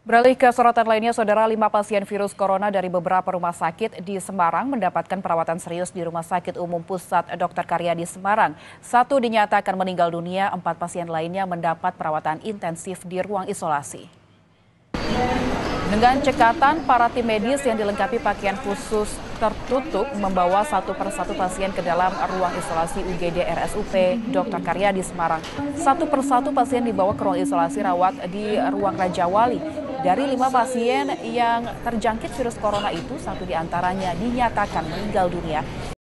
Beralih ke sorotan lainnya, saudara lima pasien virus corona dari beberapa rumah sakit di Semarang mendapatkan perawatan serius di Rumah Sakit Umum Pusat Dr. Karya di Semarang. Satu dinyatakan meninggal dunia, empat pasien lainnya mendapat perawatan intensif di ruang isolasi. Dengan cekatan, para tim medis yang dilengkapi pakaian khusus tertutup membawa satu persatu pasien ke dalam ruang isolasi UGD RSUP Dr. Karya di Semarang. Satu persatu pasien dibawa ke ruang isolasi rawat di ruang Raja Wali. Dari lima pasien yang terjangkit virus corona itu, satu di antaranya dinyatakan meninggal dunia.